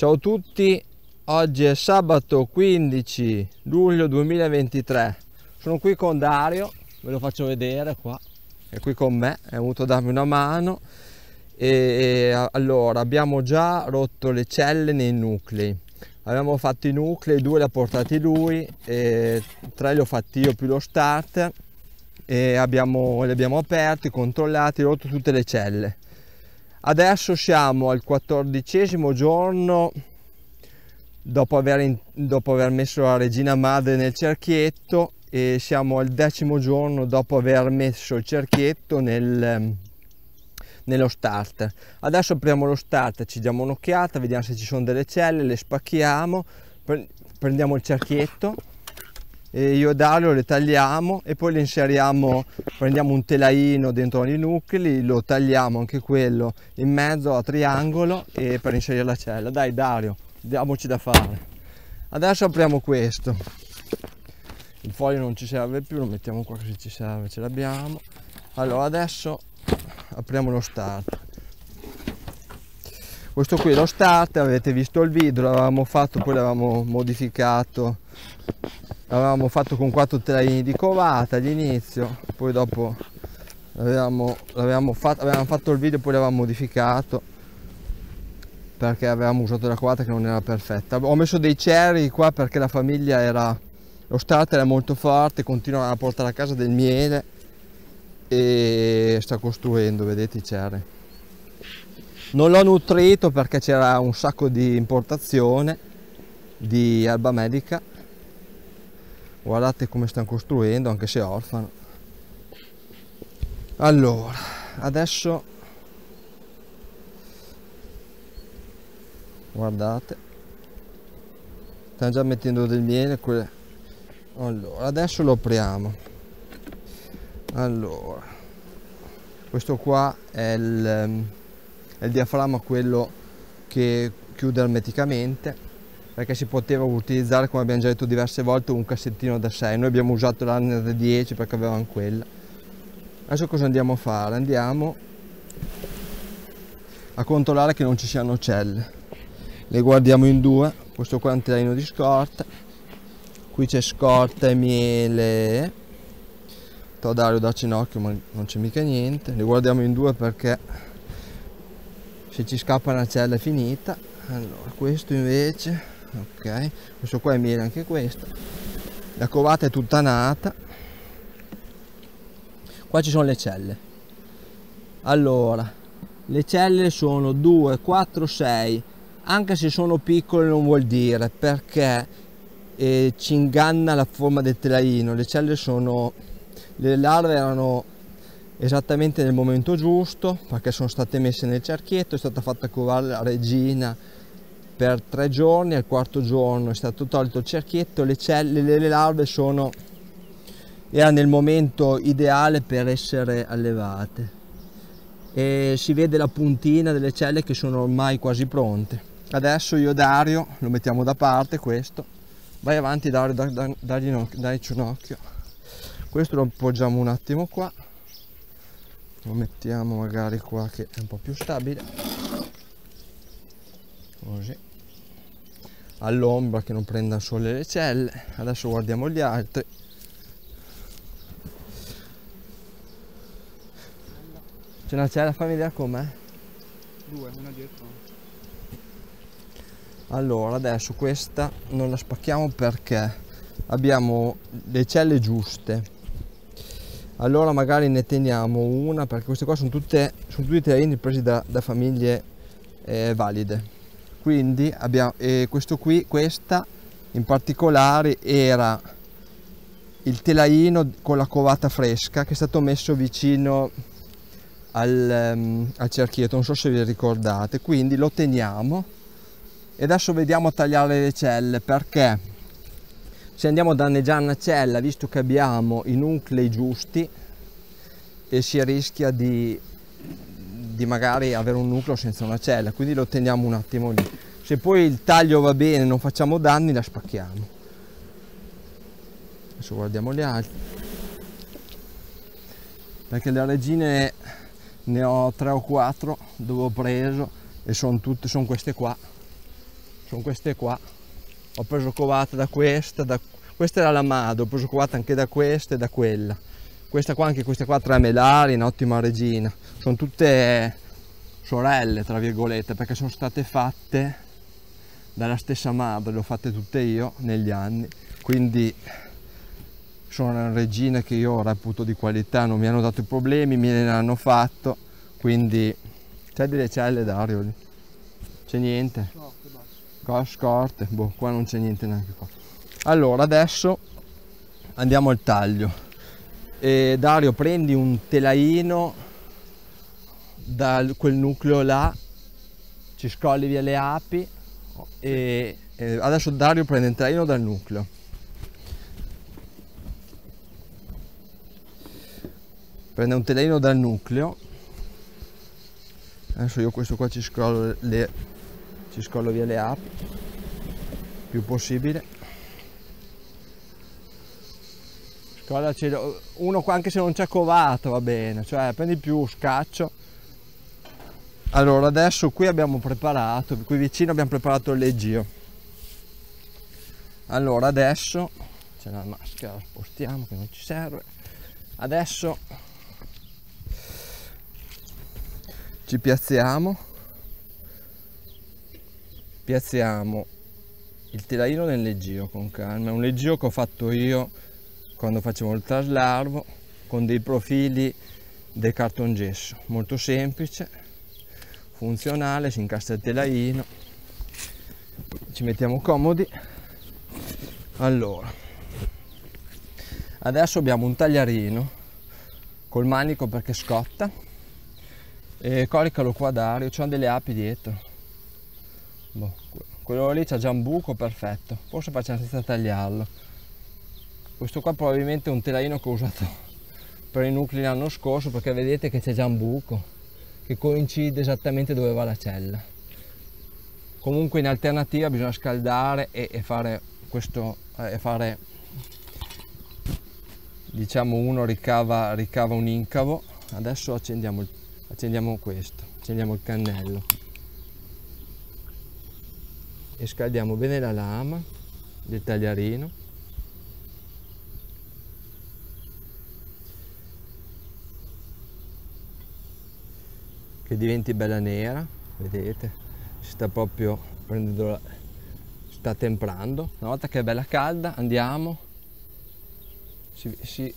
Ciao a tutti, oggi è sabato 15 luglio 2023. Sono qui con Dario, ve lo faccio vedere qua, è qui con me, è venuto a darmi una mano. E allora abbiamo già rotto le celle nei nuclei. Abbiamo fatto i nuclei, due li ha portati lui, tre li ho fatti io più lo starter e abbiamo, li abbiamo aperti, controllati, rotto tutte le celle Adesso siamo al quattordicesimo giorno dopo aver, dopo aver messo la regina madre nel cerchietto e siamo al decimo giorno dopo aver messo il cerchietto nel, nello starter. Adesso apriamo lo starter, ci diamo un'occhiata, vediamo se ci sono delle celle, le spacchiamo, prendiamo il cerchietto e io e Dario le tagliamo e poi le inseriamo, prendiamo un telaino dentro i nuclei, lo tagliamo anche quello in mezzo a triangolo e per inserire la cella. Dai Dario, diamoci da fare. Adesso apriamo questo. Il foglio non ci serve più, lo mettiamo qua se ci serve, ce l'abbiamo. Allora adesso apriamo lo start. Questo qui è lo start, avete visto il video, l'avevamo fatto, poi l'avevamo modificato. L'avevamo fatto con quattro traini di covata all'inizio poi dopo avevamo, l'avevamo fatto, avevamo fatto il video poi l'avevamo modificato perché avevamo usato la covata che non era perfetta. Ho messo dei cherry qua perché la famiglia era lo starter era molto forte continua a portare a casa del miele e sta costruendo vedete i cherry non l'ho nutrito perché c'era un sacco di importazione di erba medica. Guardate come stanno costruendo anche se orfano. Allora adesso guardate. Stanno già mettendo del miele quelle... allora adesso lo apriamo. Allora questo qua è il, è il diaframma quello che chiude ermeticamente perché si poteva utilizzare come abbiamo già detto diverse volte un cassettino da 6 noi abbiamo usato l'Arner da 10 perché avevamo quella. Adesso cosa andiamo a fare? andiamo a controllare che non ci siano celle. Le guardiamo in due questo qua è un terreno di scorta. Qui c'è scorta e miele. To Dario darci un occhio ma non c'è mica niente. Le guardiamo in due perché se ci scappa una cella è finita allora questo invece ok questo qua è miele anche questo. La covata è tutta nata. Qua ci sono le celle. Allora le celle sono 2 4 6 anche se sono piccole non vuol dire perché eh, ci inganna la forma del telaino. Le celle sono le larve erano esattamente nel momento giusto perché sono state messe nel cerchietto è stata fatta covare la regina per tre giorni, al quarto giorno è stato tolto il cerchietto, le, celle, le larve sono, era nel momento ideale per essere allevate e si vede la puntina delle celle che sono ormai quasi pronte. Adesso io Dario lo mettiamo da parte questo, vai avanti Dario, da, da, dagli, dagli un occhio. Questo lo appoggiamo un attimo qua, lo mettiamo magari qua che è un po' più stabile, così. All'ombra che non prenda sole le celle. Adesso guardiamo gli altri. C'è una cella familiare com'è? due una dietro. Allora adesso questa non la spacchiamo perché abbiamo le celle giuste allora magari ne teniamo una perché queste qua sono tutte sono tutti terreni presi da, da famiglie eh, valide. Quindi abbiamo e questo qui questa in particolare era il telaino con la covata fresca che è stato messo vicino al, um, al cerchietto non so se vi ricordate. Quindi lo teniamo e adesso vediamo a tagliare le celle perché se andiamo a danneggiare una cella visto che abbiamo i nuclei giusti e si rischia di di magari avere un nucleo senza una cella quindi lo teniamo un attimo lì. Se poi il taglio va bene non facciamo danni la spacchiamo. Adesso guardiamo le altre perché le regine ne ho tre o quattro dove ho preso e sono tutte sono queste qua. Sono queste qua ho preso covata da questa da... questa era la Mado ho preso covata anche da questa e da quella. Questa qua anche queste qua tre melari in ottima regina. Sono tutte sorelle tra virgolette perché sono state fatte dalla stessa madre le ho fatte tutte io negli anni. Quindi sono regine che io reputo di qualità non mi hanno dato problemi me ne hanno fatto. Quindi c'è delle celle Dario? C'è niente scorte. Boh qua non c'è niente neanche qua. Allora adesso andiamo al taglio. E Dario prendi un telaino da quel nucleo là ci scolli via le api e, e adesso Dario prende un telaino dal nucleo. Prende un telaino dal nucleo. Adesso io questo qua ci scrollo le ci scollo via le api più possibile. Uno qua anche se non c'è covato va bene cioè prendi più scaccio. Allora adesso qui abbiamo preparato qui vicino abbiamo preparato il leggio. Allora adesso c'è la maschera la spostiamo che non ci serve. Adesso ci piazziamo piazziamo il telaino nel leggio con calma è un leggio che ho fatto io quando facevo il traslarvo con dei profili del cartongesso molto semplice funzionale si incastra il telaino ci mettiamo comodi. Allora adesso abbiamo un tagliarino col manico perché scotta e coricalo qua Dario c'ho delle api dietro boh, quello lì c'ha già un buco perfetto. Forse facciamo senza tagliarlo questo qua probabilmente è un telaino che ho usato per i nuclei l'anno scorso perché vedete che c'è già un buco che coincide esattamente dove va la cella. Comunque in alternativa bisogna scaldare e, e fare questo e fare diciamo uno ricava, ricava un incavo. Adesso accendiamo, accendiamo questo accendiamo il cannello e scaldiamo bene la lama del tagliarino. Che diventi bella nera vedete? Si sta proprio prendendo la, sta temprando. Una volta che è bella calda andiamo. Si, si,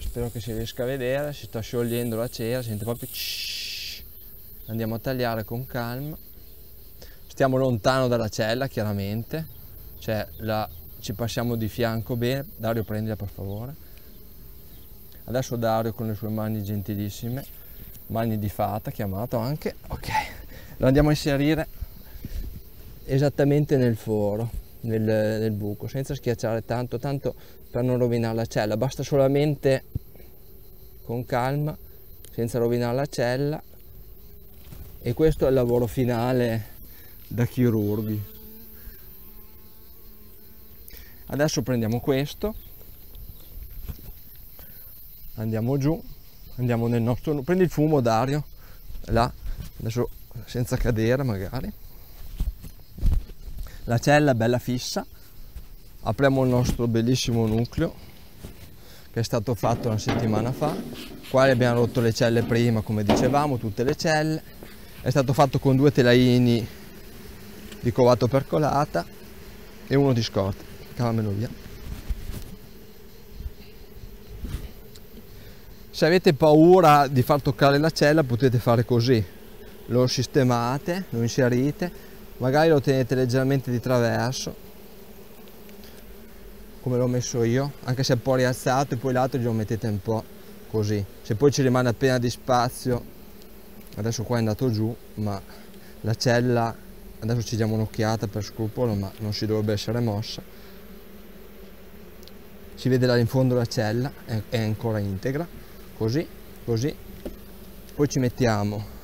spero che si riesca a vedere. Si sta sciogliendo la cera sente proprio andiamo a tagliare con calma stiamo lontano dalla cella chiaramente. Cioè la, ci passiamo di fianco bene. Dario prendila per favore. Adesso Dario con le sue mani gentilissime mani di fata chiamato anche. Ok lo andiamo a inserire esattamente nel foro nel, nel buco senza schiacciare tanto tanto per non rovinare la cella. Basta solamente con calma senza rovinare la cella. E questo è il lavoro finale da chirurghi. Adesso prendiamo questo andiamo giù andiamo nel nostro prendi il fumo Dario là adesso senza cadere magari. La cella è bella fissa apriamo il nostro bellissimo nucleo che è stato fatto una settimana fa qua abbiamo rotto le celle prima come dicevamo tutte le celle. È stato fatto con due telaini di covato percolata e uno di scorta. Cavamelo via. Se avete paura di far toccare la cella potete fare così. Lo sistemate lo inserite magari lo tenete leggermente di traverso come l'ho messo io anche se è un po' rialzato e poi l'altro glielo mettete un po' così. Se poi ci rimane appena di spazio adesso qua è andato giù ma la cella adesso ci diamo un'occhiata per scrupolo ma non si dovrebbe essere mossa. Si vede là in fondo la cella è, ancora integra. Così così. Poi ci mettiamo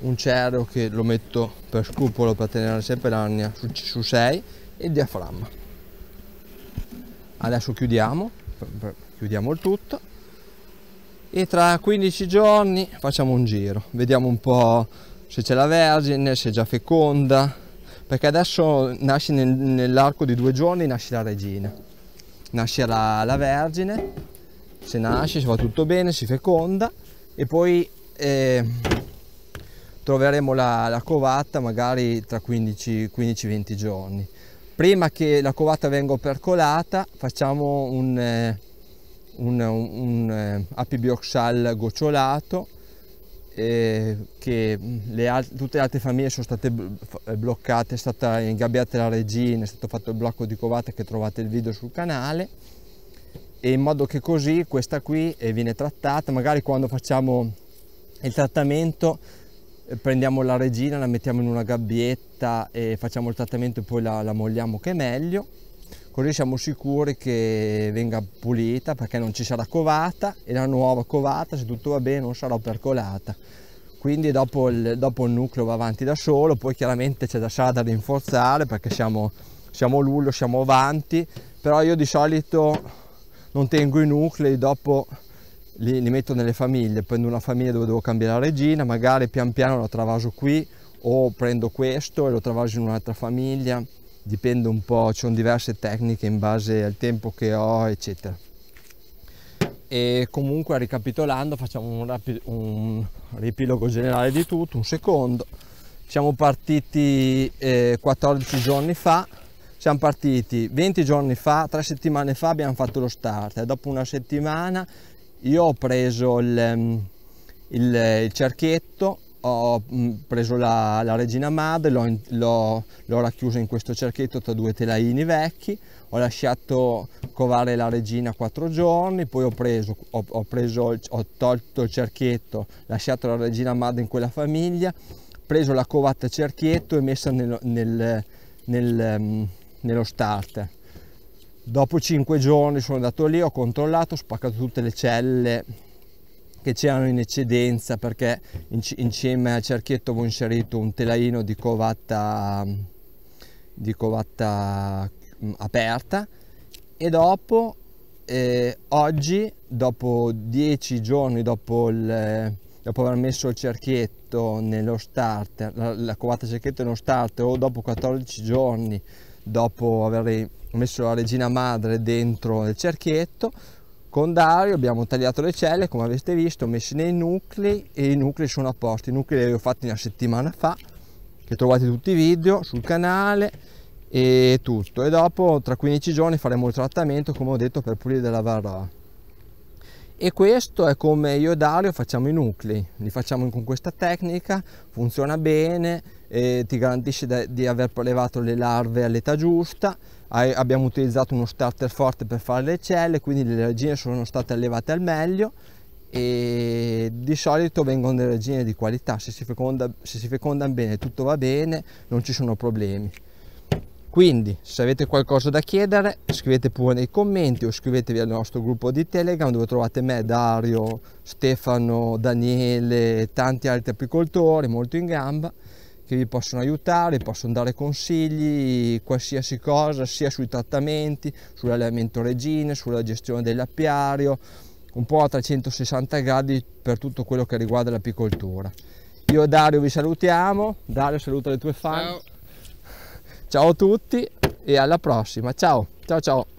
un cerro che lo metto per scrupolo per tenere sempre l'arnia su, 6 e il diaframma. Adesso chiudiamo chiudiamo il tutto. E tra 15 giorni facciamo un giro. Vediamo un po' se c'è la vergine se è già feconda. Perché adesso nasce nel, nell'arco di due giorni nasce la regina. Nasce la, la vergine se nasce se va tutto bene si feconda. E poi eh, troveremo la, la, covata magari tra 15-20 giorni. Prima che la covata venga percolata facciamo un, eh, un, un, un eh, apibioxal gocciolato eh, che le, tutte le altre famiglie sono state eh, bloccate, è stata ingabbiata la regina, è stato fatto il blocco di covata che trovate il video sul canale. E in modo che così questa qui eh, viene trattata, magari quando facciamo il trattamento eh, prendiamo la regina, la mettiamo in una gabbietta e facciamo il trattamento e poi la, la molliamo che è meglio così siamo sicuri che venga pulita perché non ci sarà covata e la nuova covata se tutto va bene non sarà percolata. Quindi dopo il, dopo il nucleo va avanti da solo poi chiaramente c'è da sarà da rinforzare perché siamo, siamo luglio siamo avanti. Però io di solito non tengo i nuclei dopo li, li metto nelle famiglie. Prendo una famiglia dove devo cambiare la regina magari pian piano lo travaso qui o prendo questo e lo travaso in un'altra famiglia dipende un po', ci sono diverse tecniche in base al tempo che ho, eccetera. E comunque ricapitolando facciamo un, rapido, un riepilogo generale di tutto, un secondo. Siamo partiti eh, 14 giorni fa, siamo partiti 20 giorni fa, tre settimane fa abbiamo fatto lo start. Dopo una settimana io ho preso il, il, il cerchietto ho mm, preso la, la regina madre, l'ho, racchiusa in questo cerchietto tra due telaini vecchi, ho lasciato covare la regina quattro giorni, poi ho, preso, ho, ho, preso, ho tolto il cerchietto, lasciato la regina madre in quella famiglia, preso la covata cerchietto e messa nel, nel, nel, mm, nello starter. Dopo cinque giorni sono andato lì, ho controllato, ho spaccato tutte le celle che c'erano in eccedenza perché insieme al cerchietto avevo inserito un telaino di covatta, di covatta mm, aperta. E dopo eh, oggi dopo 10 giorni dopo, il, dopo aver messo il cerchietto nello starter la, la covatta cerchietto nello starter o dopo 14 giorni dopo aver messo la regina madre dentro il cerchietto con Dario abbiamo tagliato le celle, come avete visto, messi nei nuclei e i nuclei sono a posto. I nuclei li ho fatti una settimana fa, che trovate tutti i video sul canale e tutto. E dopo, tra 15 giorni, faremo il trattamento, come ho detto, per pulire della varroa. E questo è come io e Dario facciamo i nuclei, li facciamo con questa tecnica, funziona bene, ti garantisce di aver levato le larve all'età giusta, abbiamo utilizzato uno starter forte per fare le celle, quindi le regine sono state allevate al meglio e di solito vengono delle regine di qualità, se si, feconda, se si fecondano bene tutto va bene, non ci sono problemi. Quindi se avete qualcosa da chiedere scrivete pure nei commenti o scrivetevi al nostro gruppo di Telegram dove trovate me, Dario, Stefano, Daniele e tanti altri apicoltori molto in gamba che vi possono aiutare, possono dare consigli, qualsiasi cosa, sia sui trattamenti, sull'allenamento regine, sulla gestione dell'apiario, un po' a 360 gradi per tutto quello che riguarda l'apicoltura. Io e Dario vi salutiamo, Dario saluta le tue fan. Ciao. ciao a tutti e alla prossima, ciao, ciao ciao.